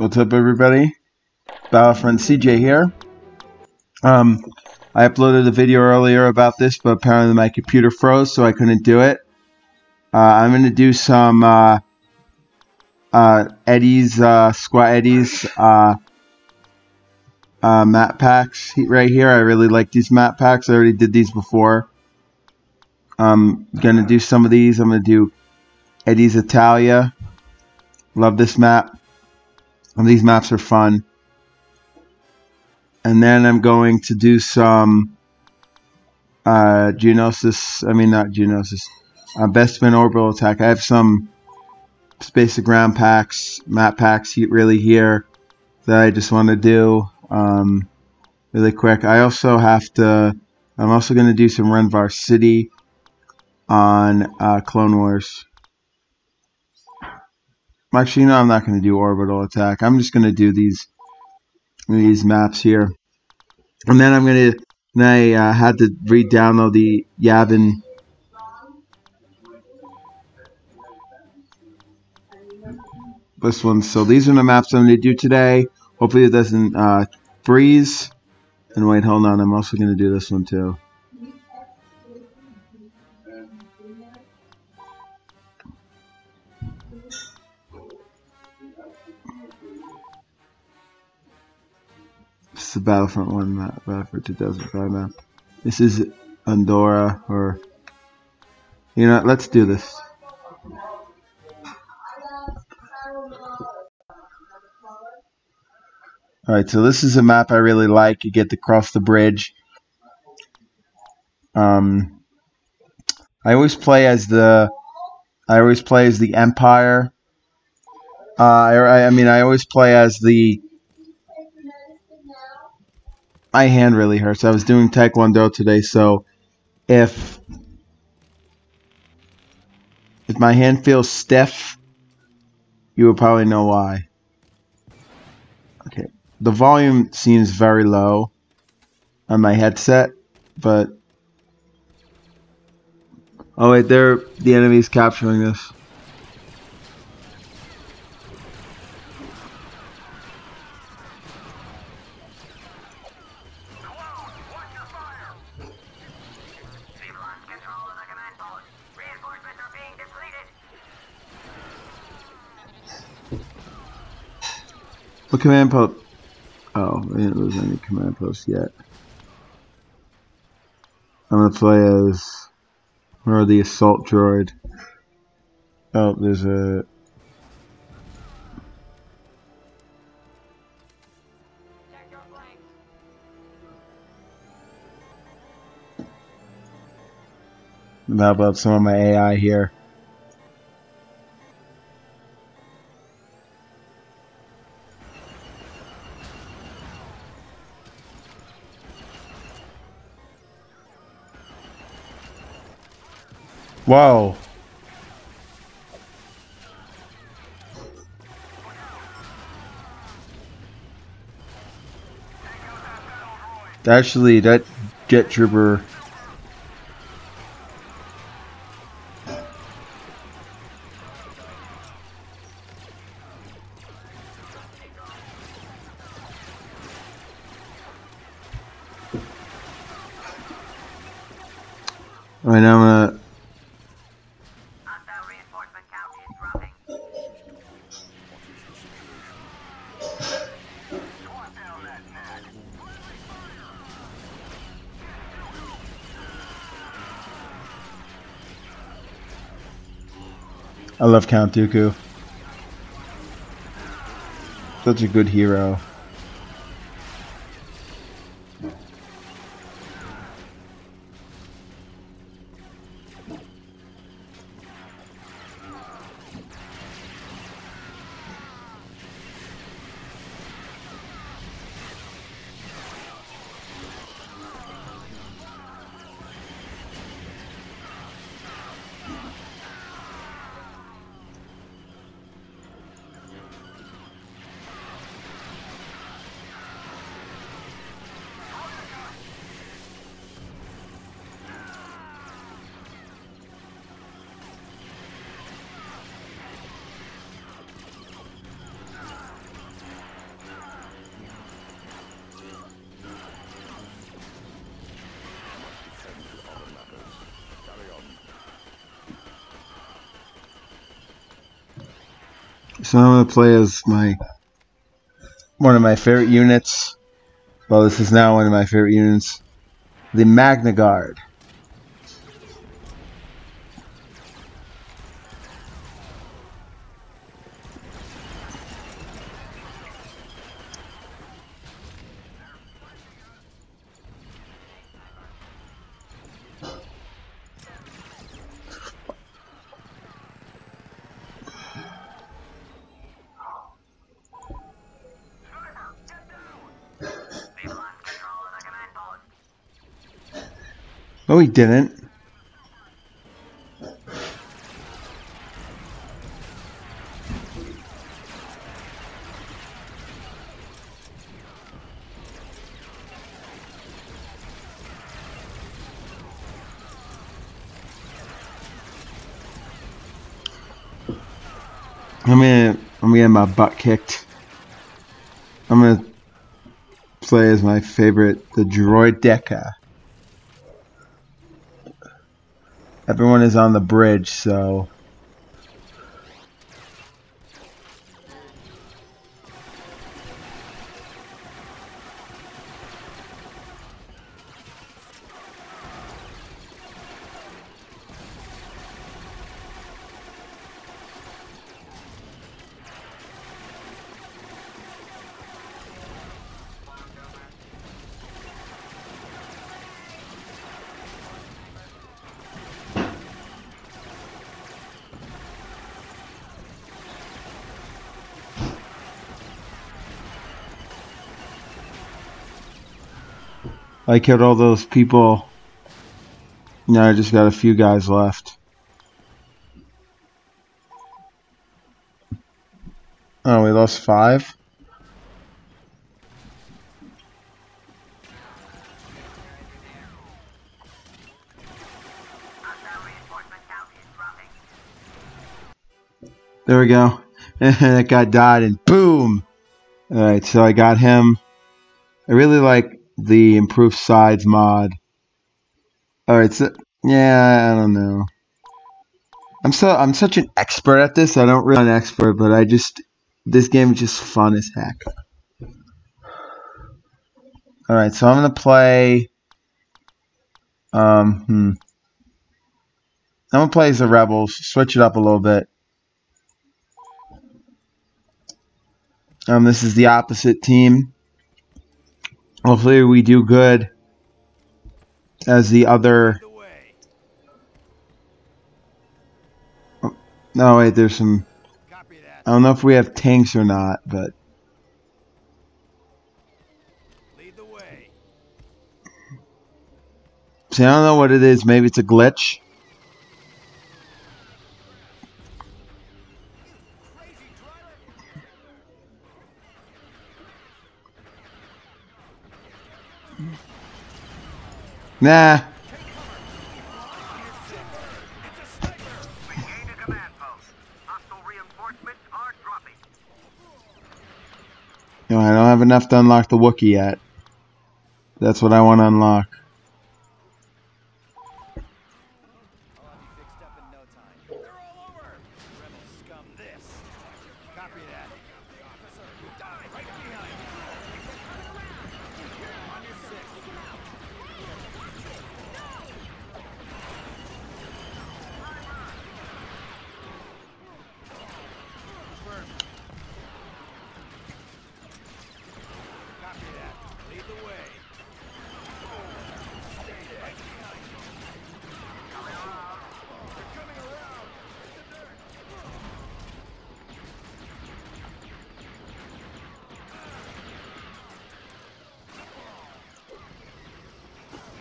What's up, everybody? Battlefront CJ here. Um, I uploaded a video earlier about this, but apparently my computer froze, so I couldn't do it. Uh, I'm going to do some uh, uh, Eddie's, uh, Squat Eddie's uh, uh, map packs right here. I really like these map packs. I already did these before. I'm going to do some of these. I'm going to do Eddie's Italia. Love this map. And these maps are fun. And then I'm going to do some uh, Geonosis, I mean not Geonosis, uh, Bespin Orbital Attack. I have some Space of Ground packs, map packs really here that I just want to do um, really quick. I also have to, I'm also going to do some Rhen Var City on uh, Clone Wars. Actually, no, I'm not going to do orbital attack. I'm just going to do these these maps here. And then I'm going to, then I uh, had to re-download the Yavin this one. So these are the maps I'm going to do today. Hopefully it doesn't uh, freeze. And wait, hold on. I'm also going to do this one too. Battlefront 1 map, Battlefront 2005 map. This is Andorra, or... You know, let's do this. Alright, so this is a map I really like. You get to cross the bridge. Um, I always play as the... I always play as the Empire. Uh, I, I mean, I always play as the my hand really hurts. I was doing Taekwondo today, so if if my hand feels stiff, you will probably know why. Okay, the volume seems very low on my headset, but oh wait, there the enemy's capturing this. Command post? Oh, I didn't lose any command posts yet. I'm gonna play as or the assault droid. Oh, there's a How about some of my AI here? Wow. Actually, that jet trooper I love Count Dooku. Such a good hero. So I'm gonna play as my one of my favorite units. Well, this is now one of my favorite units, the Magna Guard. No, he didn't. I'm gonna I'm getting my butt kicked. I'm gonna play as my favorite, the Droideka. Everyone is on the bridge, so I killed all those people. Now I just got a few guys left. Oh, we lost five? There we go. That guy died and boom! Alright, so I got him. I really like the improved sides mod. Alright, so yeah, I don't know. I'm so I'm such an expert at this. I don't really an expert, but I just this game is just fun as heck. Alright, so I'm gonna play um hmm. I'm gonna play as the Rebels, switch it up a little bit. Um, this is the opposite team. Hopefully we do good as the other... Oh, no, wait, there's some... I don't know if we have tanks or not, but... See, I don't know what it is. Maybe it's a glitch. Nah. No, I don't have enough to unlock the Wookiee yet. That's what I want to unlock.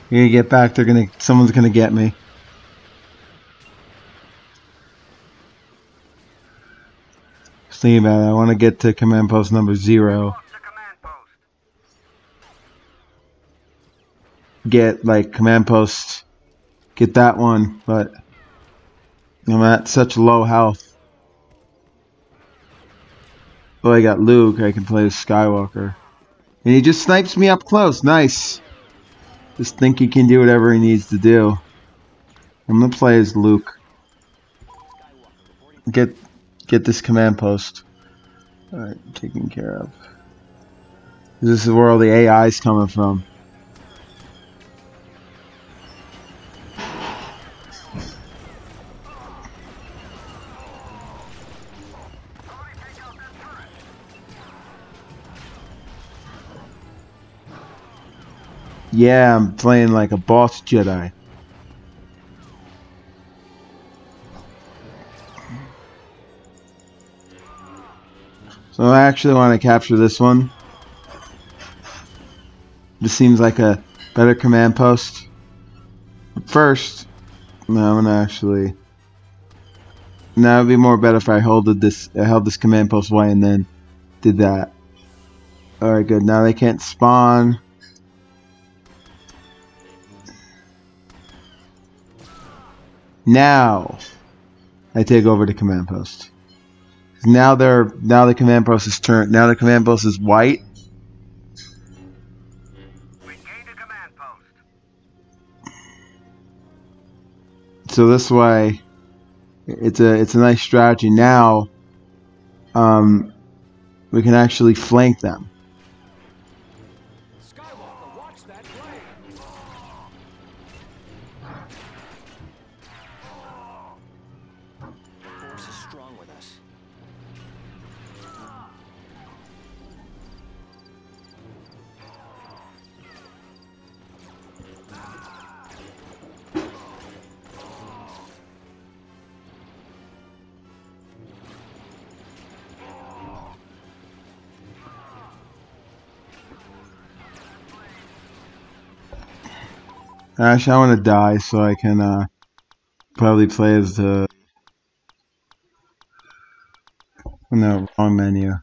You're gonna get back, they're gonna someone's gonna get me. Just thinking about it, I wanna get to command post number zero. Get like command post get that one, but I'm at such low health. Oh, I got Luke. I can play as Skywalker. And he just snipes me up close. Nice. Just think he can do whatever he needs to do. I'm gonna play as Luke. Get get this command post. Alright, taken care of. This is where all the AI is coming from. Yeah, I'm playing like a boss Jedi. So I actually want to capture this one. This seems like a better command post. First, no, I'm gonna actually. Now it'd be more better if I held this, I held this command post way and then did that. All right, good. Now they can't spawn. Now, I take over the command post. Now they're now the command post is turned. Now the command post is white. So this way, it's a it's a nice strategy. Now, um, we can actually flank them. Actually, I want to die so I can uh, probably play as the... No, wrong menu.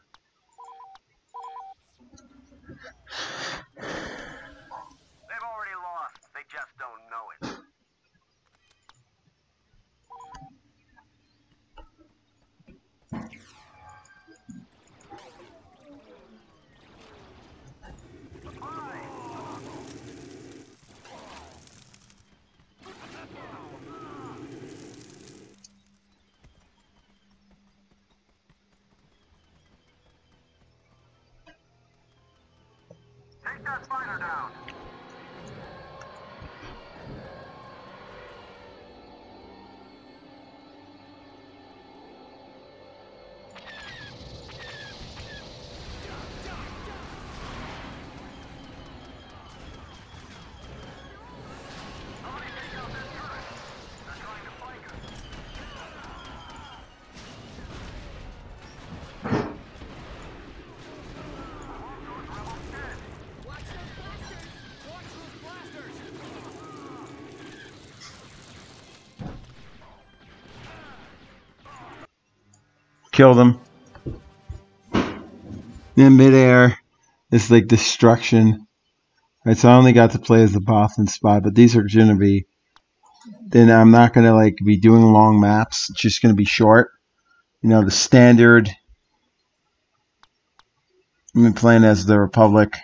Kill them. In midair, it's like destruction. So I only got to play as the Bothan spot, but these are to be. Then I'm not going to like be doing long maps. It's just going to be short. You know, the standard. I'm playing as the Republic.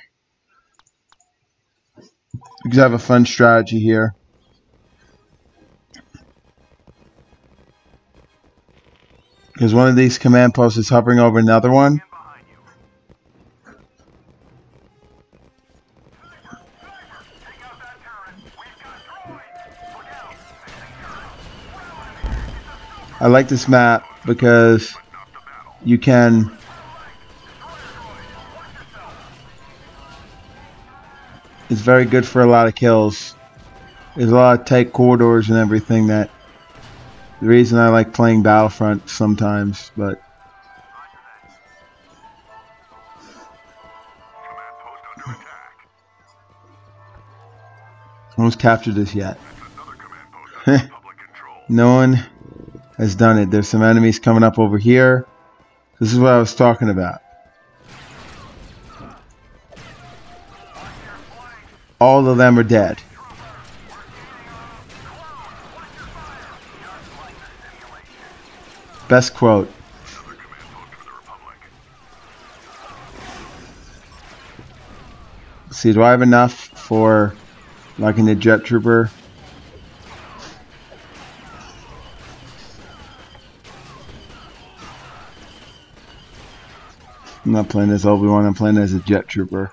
Because I have a fun strategy here. Because one of these command posts is hovering over another one. I like this map because you can it's very good for a lot of kills. There's a lot of tight corridors and everything that the reason I like playing Battlefront sometimes, but no one's captured this yet. no one has done it. There's some enemies coming up over here. This is what I was talking about. All of them are dead. Best quote. See, do I have enough for locking the jet trooper? I'm not playing as Obi-Wan, I'm playing as a jet trooper.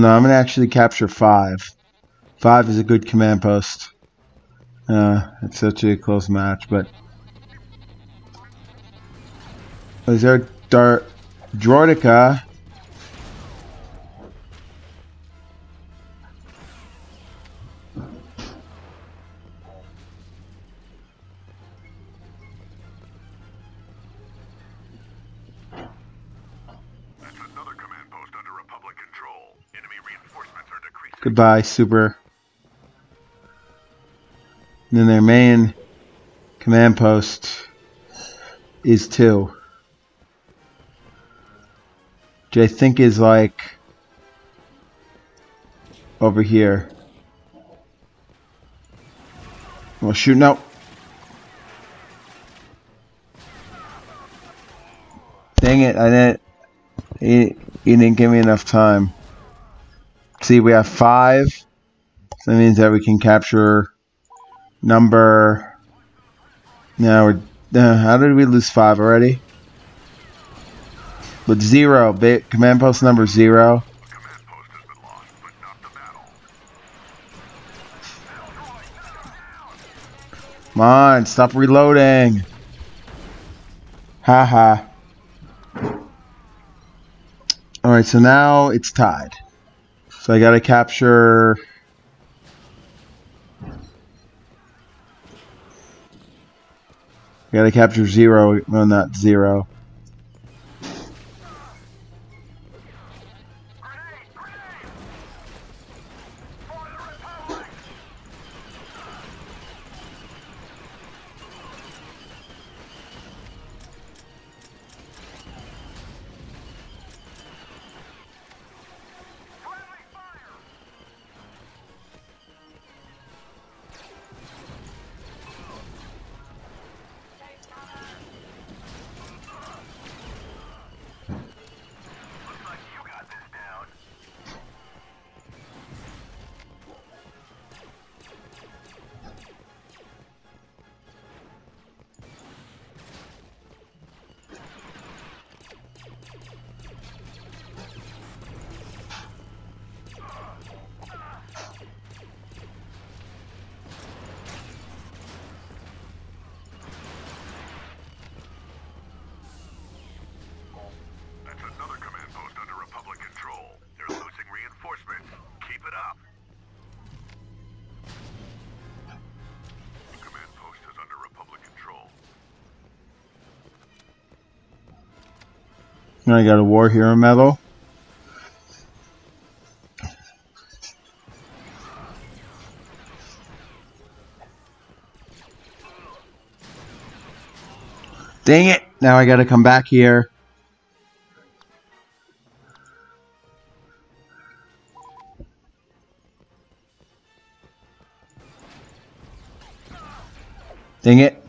No, I'm going to actually capture five. Five is a good command post. Uh, it's such a close match, but... Is there Dar Droideka? Goodbye, Super. And then their main command post is 2. Which I think is like over here. Well, shoot, no. Dang it, I didn't, he, he didn't give me enough time. See, we have five. So that means that we can capture number. Now we're. Uh, how did we lose five already? With zero, bit command post number zero. Come on, stop reloading. Haha. Alright, so now it's tied. So I got to capture... I got to capture zero, no not zero. I got a War Hero medal. Dang it! Now I gotta come back here. Dang it.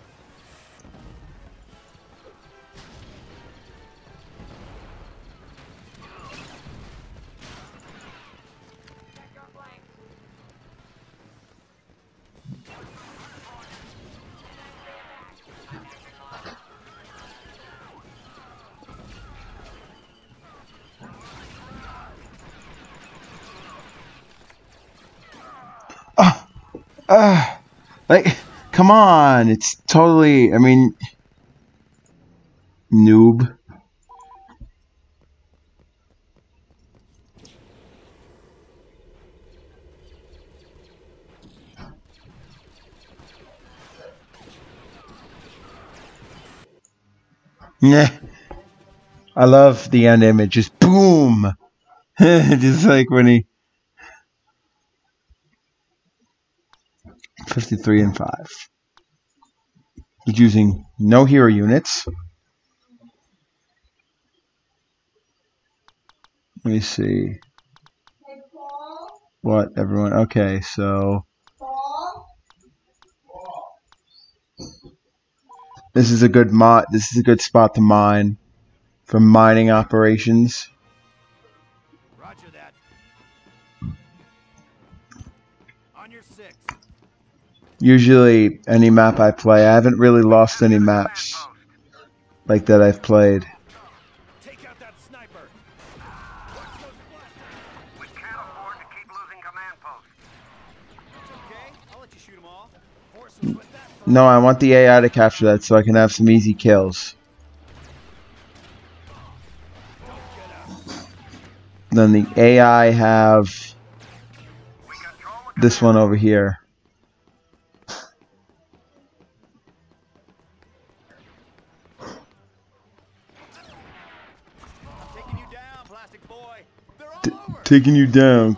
Uh, like, come on, it's totally, I mean, noob. Yeah. I love the end image. Just boom. just like when he 53 and 5. He's using no hero units. Let me see. What, everyone? Okay, so. This is a good mod. This is a good spot to mine for mining operations. Usually, any map I play, I haven't really lost any maps like that I've played. Take out that sniper. Watch those blasters. We can't afford to keep losing command posts. It's okay. I'll let you shoot them all. Horses with that. for- No, I want the AI to capture that so I can have some easy kills. Then the AI have We control the this one over here. Taking you down.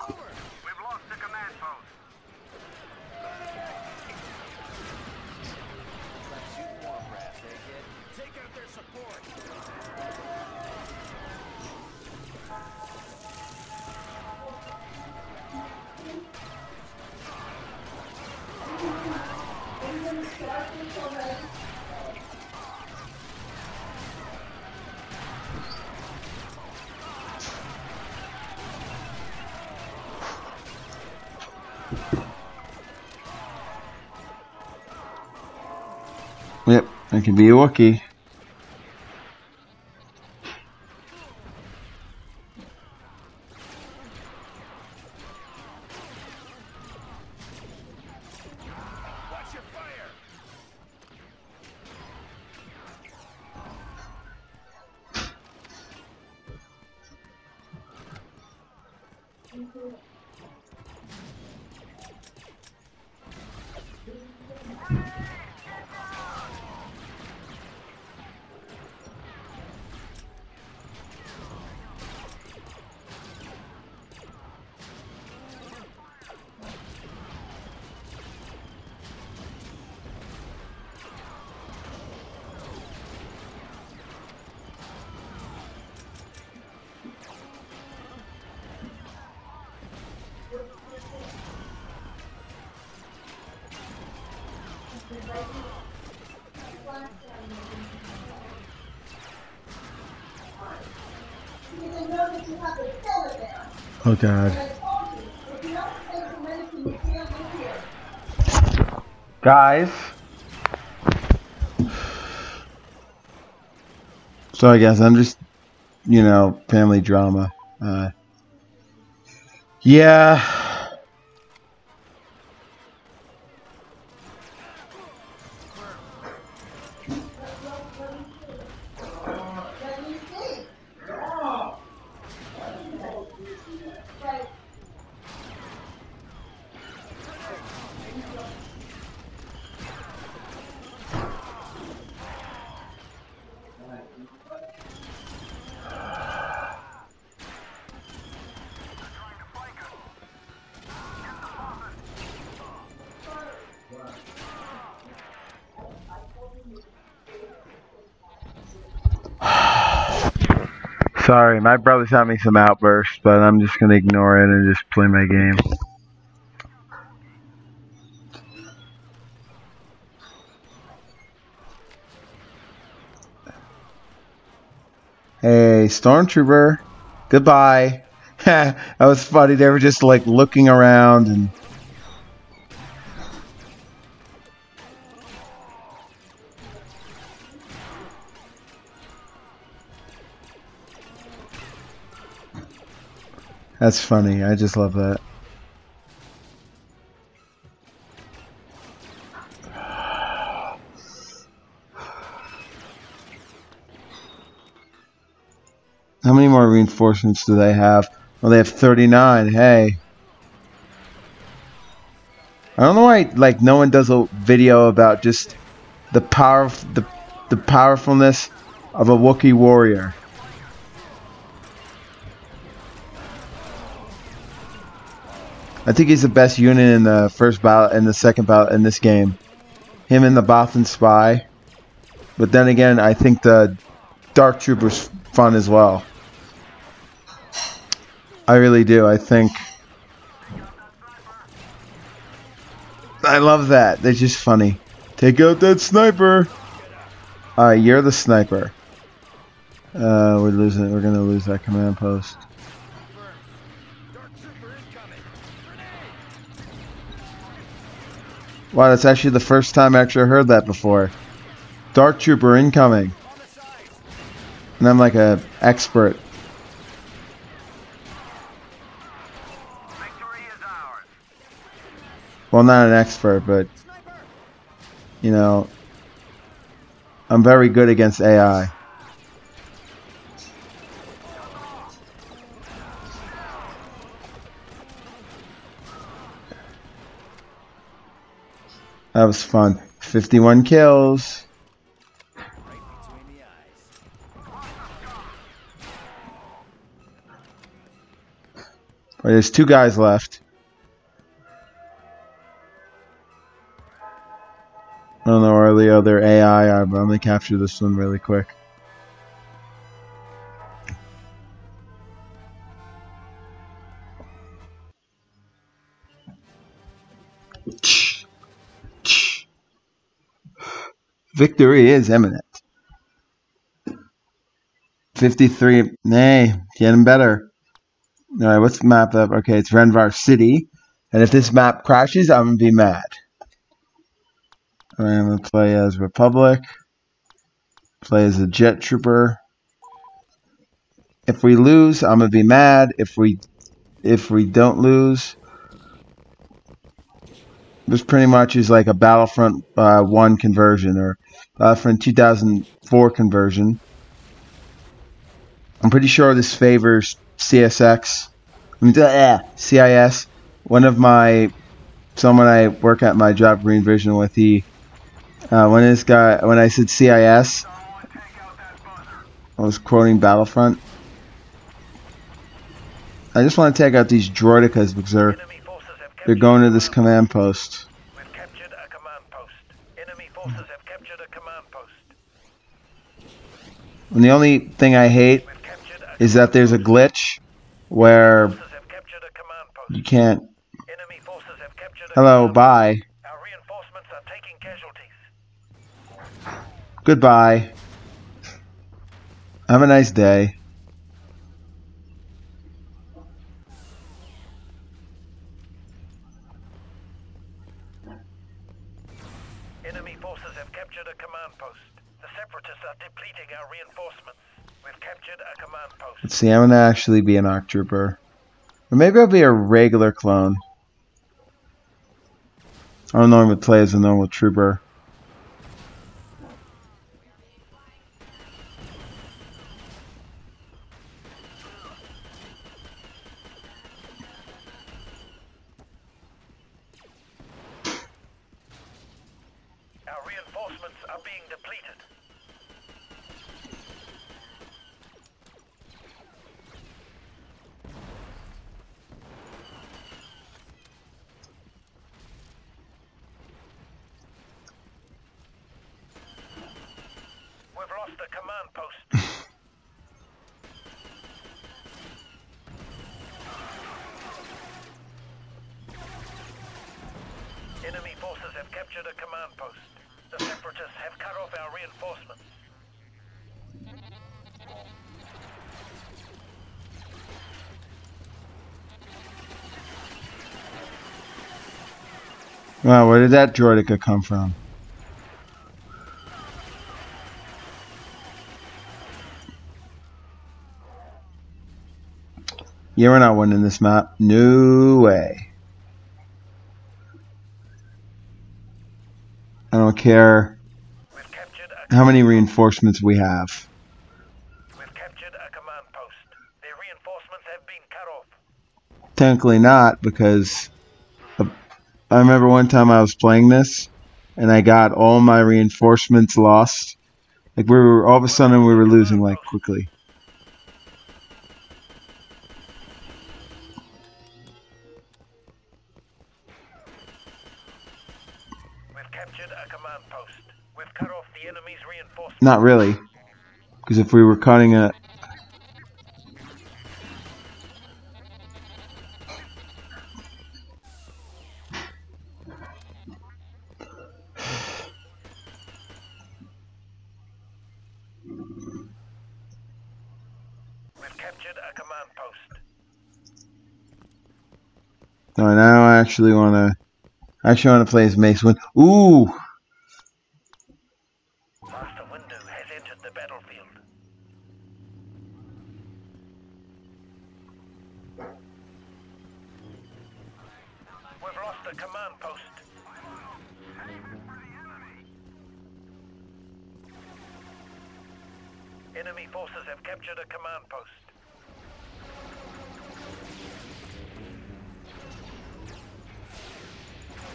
Yep, I Oh god. Guys. Sorry guys, I'm just you know, family drama. Uh Yeah. Sorry, my brother's having me some outbursts, but I'm just gonna ignore it and just play my game. Hey, Stormtrooper. Goodbye. that was funny. They were just like looking around and. That's funny. I just love that. How many more reinforcements do they have? Well, they have 39. Hey. I don't know why like no one does a video about just the power the the powerfulness of a Wookiee warrior. I think he's the best unit in the first battle in the second battle in this game. Him and the Bothan spy. But then again, I think the Dark Trooper's fun as well. I really do. I think I love that. They're just funny. Take out that sniper. Uh, you're the sniper. Uh, we're losing. We're gonna lose that command post. Wow, that's actually the first time I actually heard that before. Dark Trooper incoming, and I'm like a expert. Well, not an expert, but you know, I'm very good against AI. That was fun. 51 kills. But there's two guys left. I don't know where the other AI are, but I'm gonna capture this one really quick. Victory is imminent. 53. Nay, getting better. Alright, what's the map up? Okay, it's Rhen Var City. And if this map crashes, I'm gonna be mad. Alright, I'm gonna play as Republic. Play as a Jet Trooper. If we lose, I'm gonna be mad. If we if we don't lose, this pretty much is like a Battlefront uh, 1 conversion or Battlefront 2004 conversion. I'm pretty sure this favors CSX. I mean, uh, CIS. One of my, someone I work at my job Green Vision with, he, uh, when this guy, when I said CIS. I was quoting Battlefront. I just want to take out these droidekas because they're they're going to this command post. We've captured a command post. Enemy forces have captured a command post. And the only thing I hate We've captured a is that there's a glitch where forces have captured a command post. you can't. Enemy forces have captured a Hello, bye. Our reinforcements are taking casualties. goodbye. Have a nice day. Enemy forces have captured a command post. The separatists are depleting our reinforcements. We've captured a command post. Let's see, I'm gonna actually be an Arc Trooper. Or maybe I'll be a regular clone. I don't normally play as a normal trooper. Our reinforcements are being depleted. We've lost the command post. Enemy forces have captured a command post. The separatists have cut off our reinforcements. Wow, where did that droideka come from? Yeah, we're not winning this map. No way. I don't care how many reinforcements we have. Technically not, because I remember one time I was playing this, and I got all my reinforcements lost. Like we were all of a sudden we were losing like quickly. We've captured a command post. We've cut off the enemy's reinforcements. Not really, because if we were cutting it, captured a command post. No, now I actually want to. Actually, want to play as Mace Windu. Ooh, Master Windu has entered the battlefield. We've lost the command post. Enemy forces have captured a command post.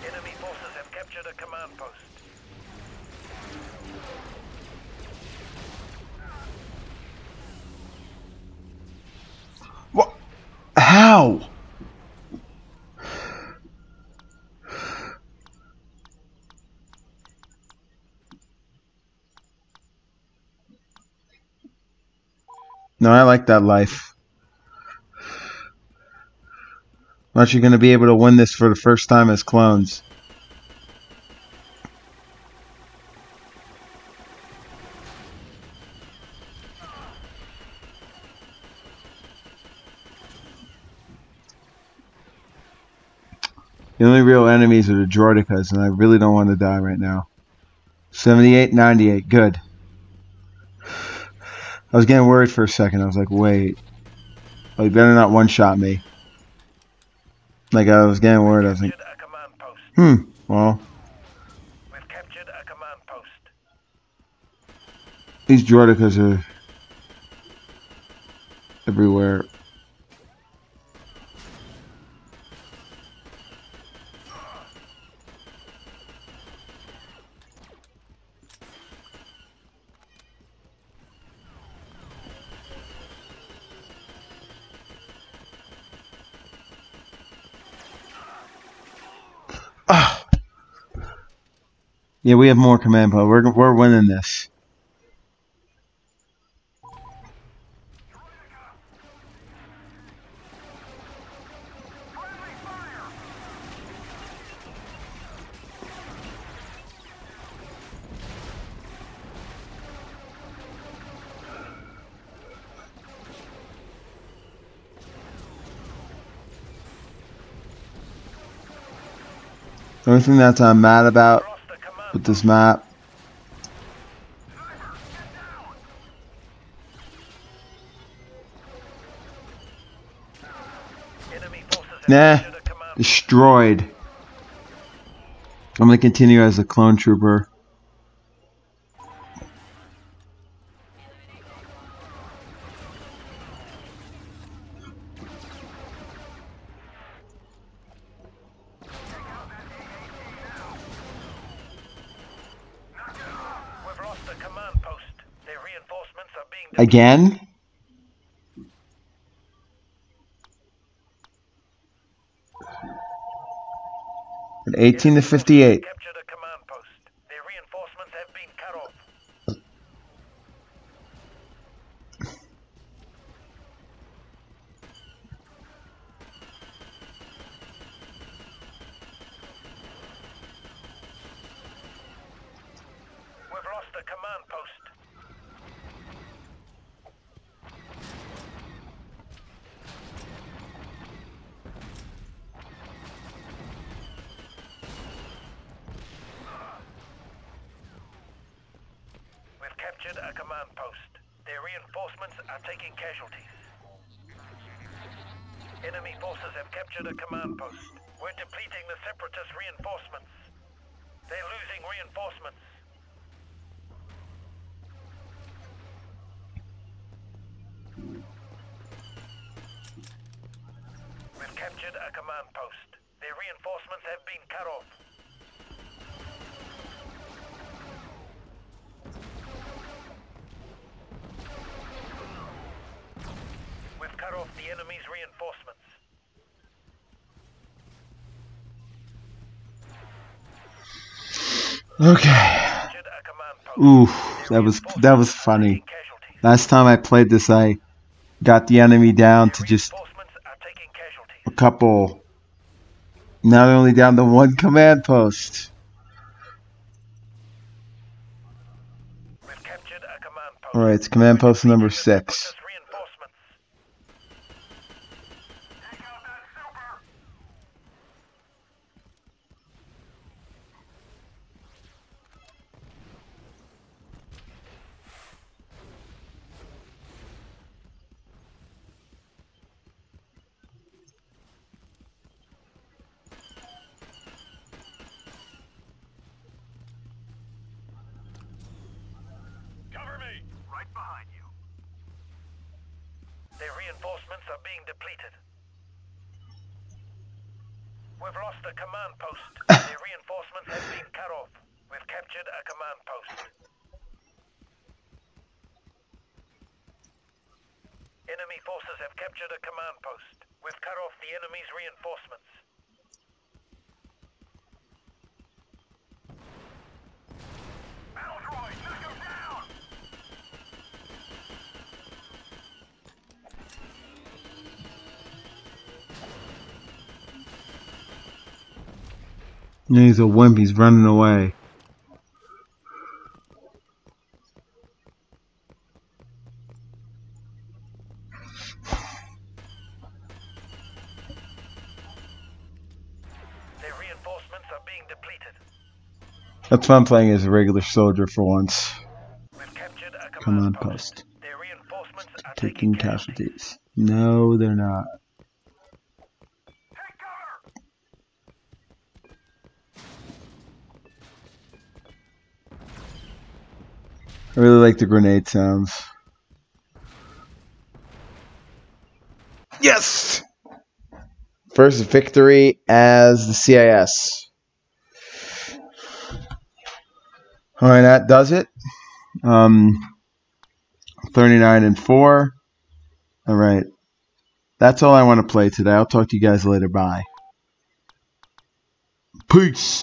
Enemy forces have captured a command post. what? How? No, I like that life. I'm actually going to be able to win this for the first time as clones. The only real enemies are the droidekas, and I really don't want to die right now. 78, 98, good. I was getting worried for a second. I was like, wait. You better not one-shot me. Like, I was getting worried. I was like, Captured a command post. hmm, well, We've captured a command post. these droidekas are everywhere. Yeah, we have more command power. We're we're winning this. The only thing that I'm mad about with this map Nah. destroyed. I'm gonna continue as a clone trooper. Again? At 18 to 58. captured a command post. Their reinforcements have been cut off. We've lost the command post. We've captured a command post. Their reinforcements are taking casualties. Enemy forces have captured a command post. We're depleting the Separatist reinforcements. They're losing reinforcements. Okay. Ooh, that was that was funny. Last time I played this, I got the enemy down to just a couple. They're only down to one command post. We've captured a command post. All right, it's command post number six. reinforcements. behind you. Their reinforcements are being depleted. We've lost a command post. Their reinforcements have been cut off. We've captured a command post. Enemy forces have captured a command post. We've cut off the enemy's reinforcements. Altroid, knock him down! He's a wimp. He's running away. Their reinforcements are being depleted. That's why I'm playing as a regular soldier for once. Command, post. post. Their reinforcements are Taking casualties. No, they're not. I really like the grenade sounds. Yes! First victory as the CIS. Alright, that does it. Um, 39 and 4. Alright. That's all I want to play today. I'll talk to you guys later. Bye. Peace!